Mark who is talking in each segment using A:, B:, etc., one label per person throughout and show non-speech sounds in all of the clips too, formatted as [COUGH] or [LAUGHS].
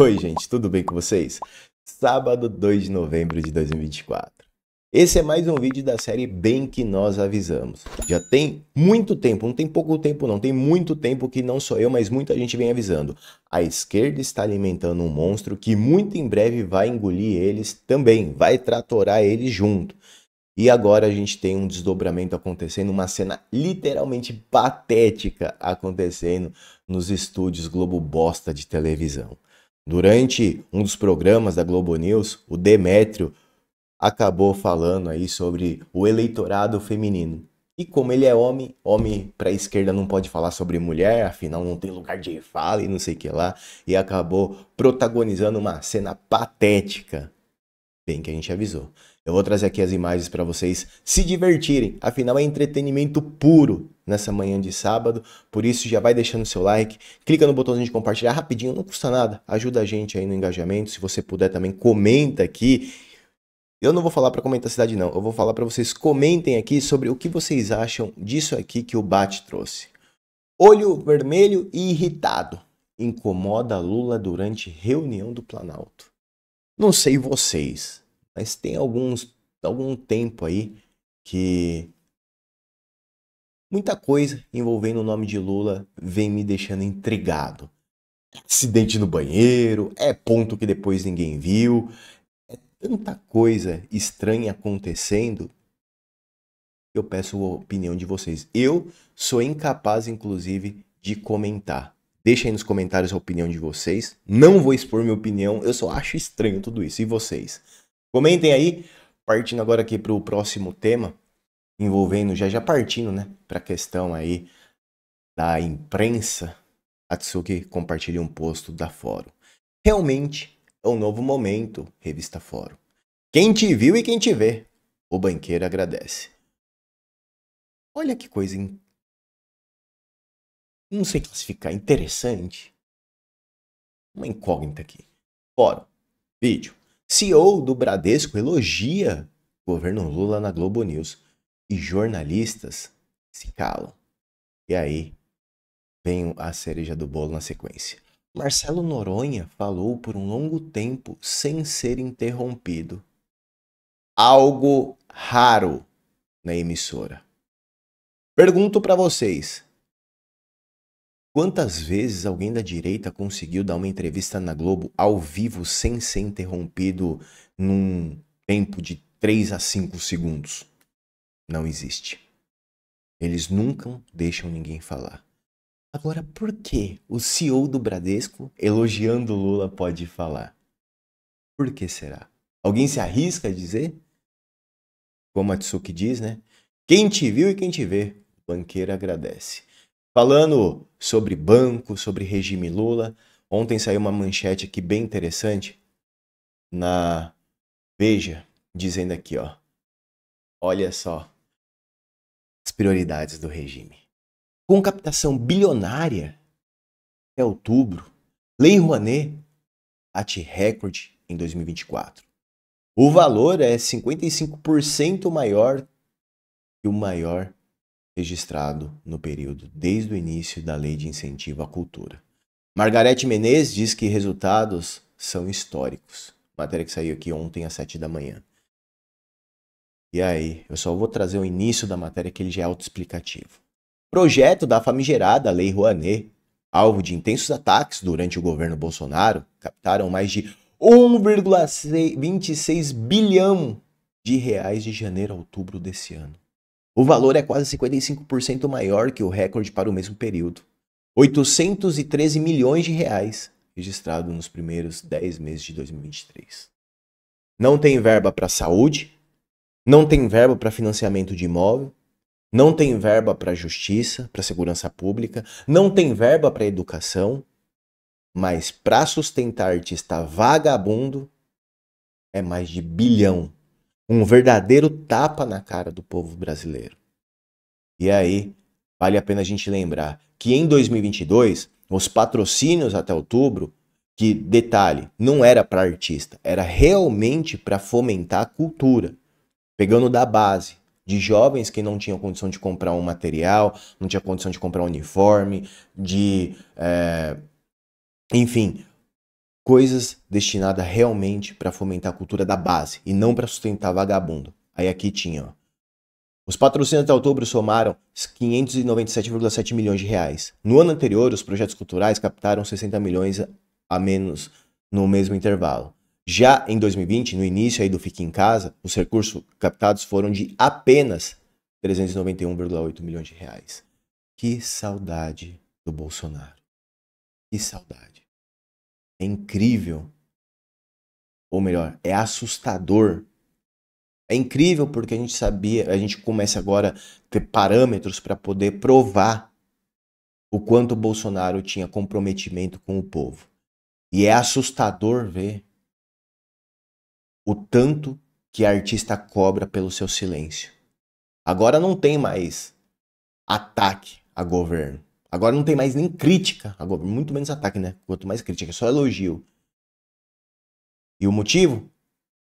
A: Oi, gente, tudo bem com vocês? Sábado 2 de novembro de 2024. Esse é mais um vídeo da série Bem que nós avisamos. Já tem muito tempo, não tem pouco tempo não, tem muito tempo que não sou eu, mas muita gente vem avisando. A esquerda está alimentando um monstro que muito em breve vai engolir eles também, vai tratorar eles junto. E agora a gente tem um desdobramento acontecendo, uma cena literalmente patética acontecendo nos estúdios Globo Bosta de televisão. Durante um dos programas da Globo News, o Demétrio acabou falando aí sobre o eleitorado feminino. E como ele é homem, homem para a esquerda não pode falar sobre mulher, afinal não tem lugar de fala e não sei o que lá, e acabou protagonizando uma cena patética. Bem que a gente avisou. Eu vou trazer aqui as imagens para vocês se divertirem, afinal é entretenimento puro nessa manhã de sábado. Por isso, já vai deixando seu like, clica no botãozinho de compartilhar rapidinho, não custa nada, ajuda a gente aí no engajamento. Se você puder também, comenta aqui. Eu não vou falar para comentar a cidade, não. Eu vou falar para vocês comentem aqui sobre o que vocês acham disso aqui que o Bate trouxe. Olho vermelho e irritado. Incomoda Lula durante reunião do Planalto. Não sei vocês, mas tem alguns algum tempo aí que Muita coisa envolvendo o nome de Lula vem me deixando intrigado. Acidente no banheiro, é ponto que depois ninguém viu, é tanta coisa estranha acontecendo. Eu peço a opinião de vocês. Eu sou incapaz, inclusive, de comentar. Deixa aí nos comentários a opinião de vocês. Não vou expor minha opinião, eu só acho estranho tudo isso. E vocês? Comentem aí. Partindo agora aqui para o próximo tema, envolvendo, já já partindo, né, para a questão aí da imprensa, a Tsuki compartilha um post da Fórum. Realmente é um novo momento, revista Fórum. Quem te viu e quem te vê, o banqueiro agradece. Olha que coisa, in... não sei classificar, interessante. Uma incógnita aqui. Fórum, vídeo. CEO do Bradesco elogia governo Lula na Globo News e jornalistas se calam. E aí vem a cereja do bolo na sequência. Marcelo Noronha falou por um longo tempo sem ser interrompido. Algo raro na emissora. Pergunto para vocês: quantas vezes alguém da direita conseguiu dar uma entrevista na Globo ao vivo sem ser interrompido num tempo de 3 a 5 segundos? não existe. Eles nunca deixam ninguém falar. Agora, por que o CEO do Bradesco, elogiando Lula, pode falar? Por que será? Alguém se arrisca a dizer? Como a Tsuki diz, né? Quem te viu e quem te vê, o banqueiro agradece. Falando sobre banco, sobre regime Lula, ontem saiu uma manchete aqui bem interessante na Veja, dizendo aqui, ó. Olha só, as prioridades do regime. Com captação bilionária até outubro, Lei Rouanet bate recorde em 2024. O valor é 55% maior que o maior registrado no período desde o início da Lei de Incentivo à Cultura. Margarete Menezes diz que resultados são históricos. Matéria que saiu aqui ontem às 7 da manhã. E aí, eu só vou trazer o início da matéria que ele já é autoexplicativo. Projeto da famigerada Lei Rouanet, alvo de intensos ataques durante o governo Bolsonaro, captaram mais de 1,26 bilhão de reais de janeiro a outubro desse ano. O valor é quase 55% maior que o recorde para o mesmo período. 813 milhões de reais registrado nos primeiros 10 meses de 2023. Não tem verba para saúde, não tem verba para financiamento de imóvel, não tem verba para justiça, para segurança pública, não tem verba para educação, mas para sustentar artista vagabundo é mais de bilhão. Um verdadeiro tapa na cara do povo brasileiro. E aí, vale a pena a gente lembrar que em 2022, os patrocínios até outubro, que detalhe, não era para artista, era realmente para fomentar a cultura pegando da base de jovens que não tinham condição de comprar um material, não tinha condição de comprar um uniforme, de, é, enfim, coisas destinadas realmente para fomentar a cultura da base e não para sustentar vagabundo. Aí aqui tinha, ó. Os patrocínios até outubro somaram 597,7 milhões de reais. No ano anterior, os projetos culturais captaram 60 milhões a menos no mesmo intervalo. Já em 2020, no início aí do Fique em Casa, os recursos captados foram de apenas 391,8 milhões de reais. Que saudade do Bolsonaro. Que saudade. É incrível. Ou melhor, é assustador. É incrível porque a gente sabia, a gente começa agora a ter parâmetros para poder provar o quanto Bolsonaro tinha comprometimento com o povo. E é assustador ver o tanto que a artista cobra pelo seu silêncio. Agora não tem mais ataque a governo. Agora não tem mais nem crítica a governo. Muito menos ataque, né? Quanto mais crítica, é só elogio. E o motivo?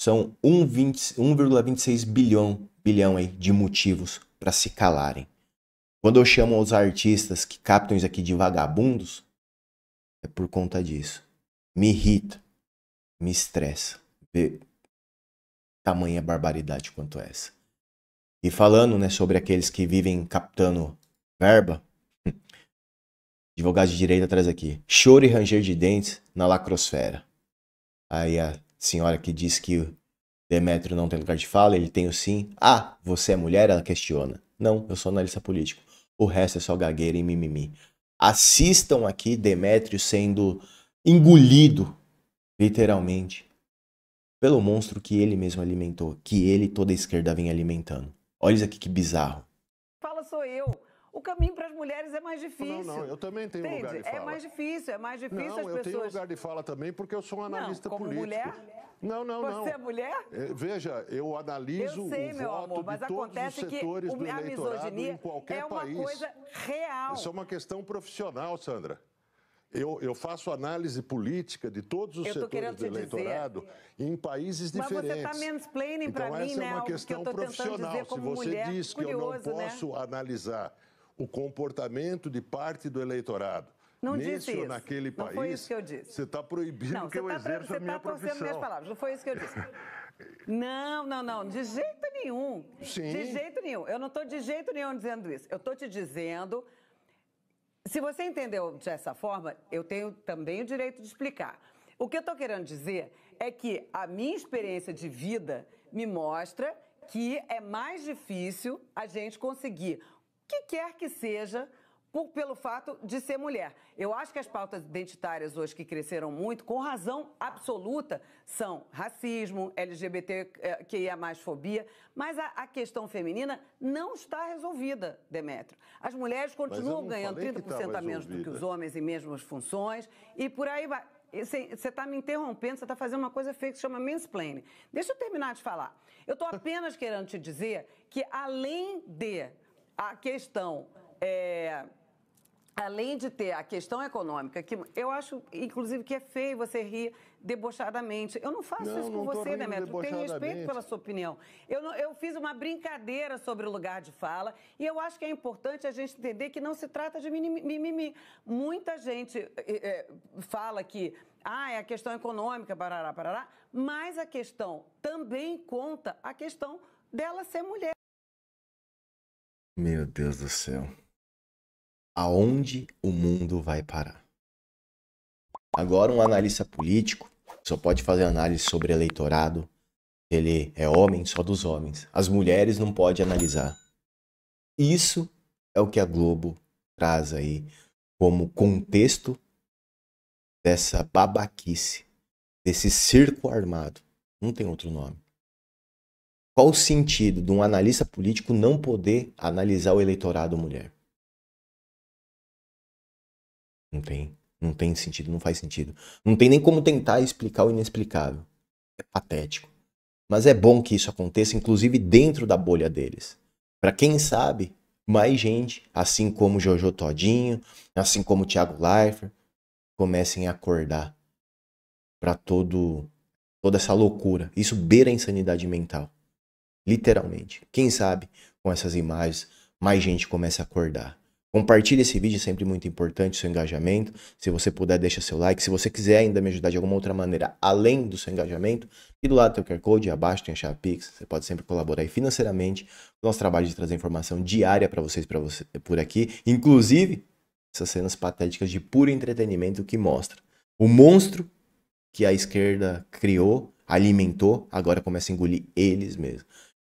A: São 1,26 bilhão, bilhão aí de motivos para se calarem. Quando eu chamo os artistas que captam isso aqui de vagabundos, é por conta disso. Me irrita, me estressa ver tamanha barbaridade quanto essa. E falando né, sobre aqueles que vivem captando verba, advogado de direito atrás aqui. Choro e ranger de dentes na lacrosfera. Aí a senhora que diz que o Demetrio não tem lugar de fala, ele tem o sim. Ah, você é mulher? Ela questiona. Não, eu sou analista político. O resto é só gagueira e mimimi. Assistam aqui Demétrio sendo engolido, literalmente, pelo monstro que ele mesmo alimentou, que ele toda a esquerda vem alimentando. Olha isso aqui que bizarro.
B: Fala sou eu. O caminho para as mulheres é mais difícil.
C: Não, não, eu também tenho Entende? lugar de
B: fala. É mais difícil, é mais difícil
C: não,
B: as pessoas...
C: eu tenho lugar de fala também porque eu sou um analista
B: não, como
C: político.
B: mulher?
C: Não, não,
B: Você
C: não.
B: Você é mulher?
C: É, veja, eu analiso
B: eu sei,
C: o
B: meu
C: voto
B: amor, mas
C: de todos
B: acontece
C: os setores
B: que
C: do
B: a
C: eleitorado em qualquer
B: é uma
C: país.
B: coisa real.
C: Isso é uma questão profissional, Sandra. Eu, eu, faço análise política de todos os setores do eleitorado dizer, em países
B: mas
C: diferentes.
B: Mas você está mansplaining
C: então,
B: para mim,
C: essa
B: né?
C: é uma questão
B: que
C: profissional.
B: Se
C: você
B: mulher,
C: diz que
B: curioso,
C: eu não posso
B: né?
C: analisar o comportamento de parte do eleitorado
B: não
C: nesse
B: disse isso.
C: naquele
B: não
C: país,
B: foi isso que eu disse.
C: você está proibindo
B: não,
C: que eu
B: tá,
C: exerça a minha
B: tá
C: profissão.
B: minhas palavras. Não foi isso que eu disse. [LAUGHS] Não, não, não, de jeito nenhum.
C: Sim.
B: De jeito nenhum. Eu não estou de jeito nenhum dizendo isso. Eu estou te dizendo se você entendeu dessa forma, eu tenho também o direito de explicar. O que eu estou querendo dizer é que a minha experiência de vida me mostra que é mais difícil a gente conseguir que quer que seja por, pelo fato de ser mulher. Eu acho que as pautas identitárias hoje que cresceram muito, com razão absoluta, são racismo, LGBTQIA mais fobia, mas a, a, questão feminina não está resolvida, Demétrio. As mulheres continuam ganhando 30% a menos do que os homens em mesmas funções e por aí vai. Você está me interrompendo, você está fazendo uma coisa feia que se chama mansplaining. Deixa eu terminar de falar. Eu estou apenas [LAUGHS] querendo te dizer que, além de a questão é, além de ter a questão econômica, que eu acho, inclusive, que é feio você rir debochadamente. Eu não faço
C: não,
B: isso com você, Demetrio. Tenho respeito pela sua opinião. Eu, não, eu fiz uma brincadeira sobre o lugar de fala e eu acho que é importante a gente entender que não se trata de mimimi. Muita gente é, fala que ah, é a questão econômica, parará, parará, mas a questão também conta a questão dela ser mulher.
A: Meu Deus do céu aonde o mundo vai parar. Agora, um analista político só pode fazer análise sobre eleitorado. Ele é homem só dos homens. As mulheres não pode analisar. Isso é o que a Globo traz aí como contexto dessa babaquice, desse circo armado. Não tem outro nome. Qual o sentido de um analista político não poder analisar o eleitorado mulher? Não tem. Não tem sentido, não faz sentido. Não tem nem como tentar explicar o inexplicável. É patético. Mas é bom que isso aconteça, inclusive dentro da bolha deles. Para quem sabe, mais gente, assim como Jojo Todinho, assim como Thiago Leifert, comecem a acordar para toda essa loucura. Isso beira a insanidade mental. Literalmente. Quem sabe com essas imagens mais gente começa a acordar. Compartilhe esse vídeo, é sempre muito importante o seu engajamento. Se você puder, deixa seu like. Se você quiser ainda me ajudar de alguma outra maneira, além do seu engajamento, e do lado do QR Code, abaixo tem a chave Pix. Você pode sempre colaborar financeiramente com o nosso trabalho de trazer informação diária para vocês, para você por aqui. Inclusive, essas cenas patéticas de puro entretenimento que mostra o monstro que a esquerda criou, alimentou, agora começa a engolir eles mesmos.